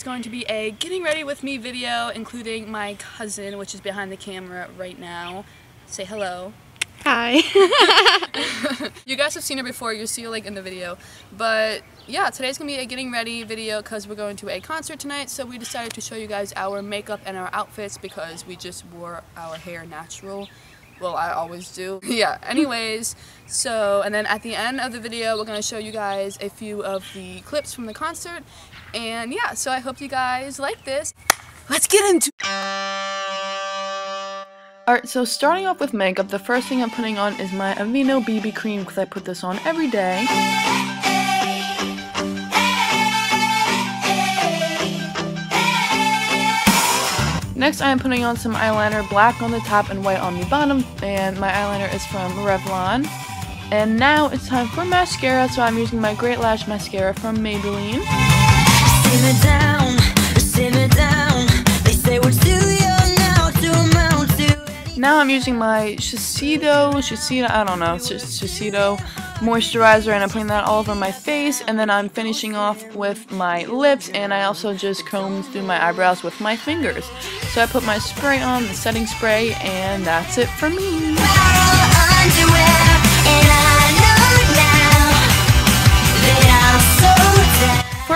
is going to be a getting ready with me video, including my cousin, which is behind the camera right now. Say hello. Hi. you guys have seen her before, you'll see her like in the video. But yeah, today's gonna be a getting ready video because we're going to a concert tonight, so we decided to show you guys our makeup and our outfits because we just wore our hair natural. Well, I always do. yeah, anyways, so, and then at the end of the video, we're gonna show you guys a few of the clips from the concert. And yeah, so I hope you guys like this. Let's get into Alright, so starting off with makeup, the first thing I'm putting on is my Aveeno BB cream because I put this on every day. Next, I am putting on some eyeliner, black on the top and white on the bottom, and my eyeliner is from Revlon. And now it's time for mascara, so I'm using my Great Lash Mascara from Maybelline. Now to amount to Now I'm using my Shiseido, Shiseido, I don't know, Shiseido moisturizer and I'm putting that all over my face and then I'm finishing off with my lips and I also just combed through my eyebrows with my fingers. So I put my spray on, the setting spray, and that's it for me.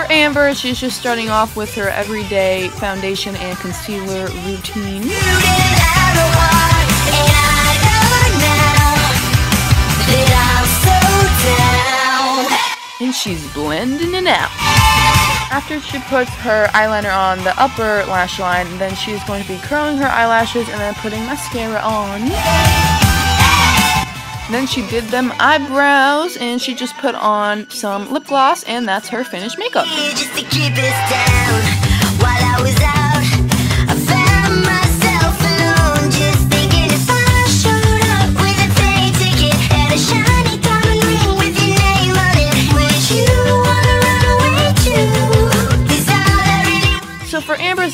Amber, she's just starting off with her everyday foundation and concealer routine. and she's blending it out. After she puts her eyeliner on the upper lash line, then she's going to be curling her eyelashes and then putting mascara on. Then she did them eyebrows and she just put on some lip gloss and that's her finished makeup.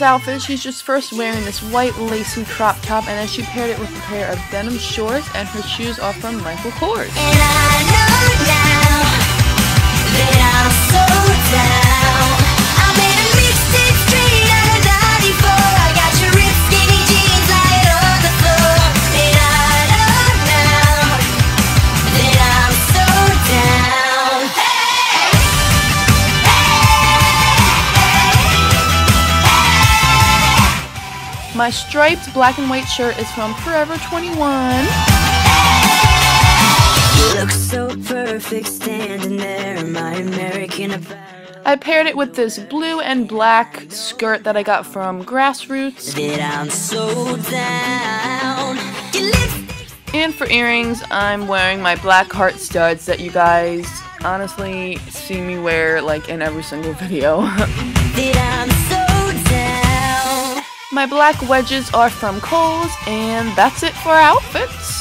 Outfit, she's just first wearing this white lacy crop top and then she paired it with a pair of denim shorts and her shoes are from Michael Kors. My striped black and white shirt is from Forever 21. You look so perfect standing there my American I paired it with this blue and black skirt that I got from Grassroots. So and for earrings, I'm wearing my black heart studs that you guys honestly see me wear like in every single video. My black wedges are from Kohl's, and that's it for outfits.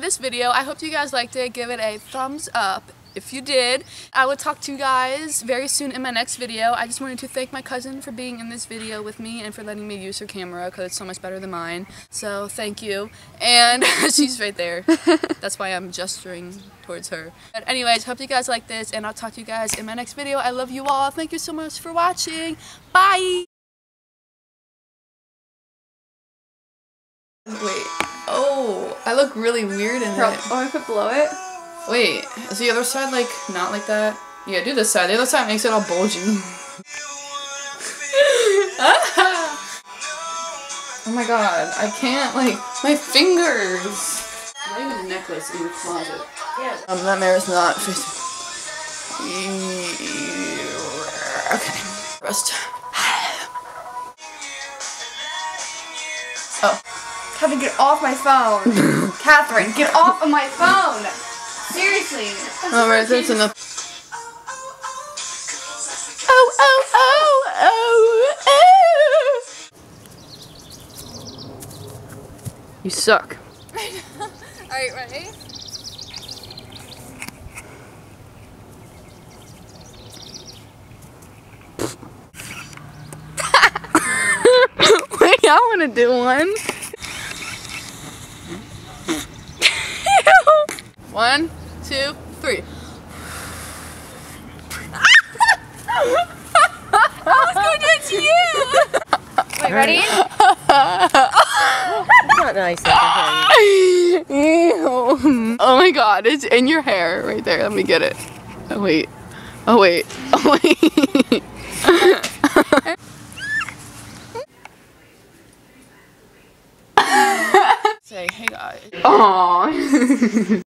For this video. I hope you guys liked it. Give it a thumbs up if you did. I will talk to you guys very soon in my next video. I just wanted to thank my cousin for being in this video with me and for letting me use her camera because it's so much better than mine. So thank you. And she's right there. That's why I'm gesturing towards her. But anyways, hope you guys like this and I'll talk to you guys in my next video. I love you all. Thank you so much for watching. Bye! Wait. Oh, I look really weird in it. Oh, I could blow it? Wait, is the other side like not like that? Yeah, do this side. The other side makes it all bulgy. oh my god, I can't like my fingers. Not even a necklace in the closet. Yeah. Um, that mirror's not facing. Okay. Rest. Kevin, get off my phone. Catherine, get off of my phone. Seriously. Alright, that's enough. Oh, oh, oh, oh, oh. You suck. Alright, ready? Wait, I want to do one. One, two, three. I was going to do you. Wait, ready? not nice. Ew. Oh my god, it's in your hair right there. Let me get it. Oh wait. Oh wait. Oh wait. Say, hey guys. Aww.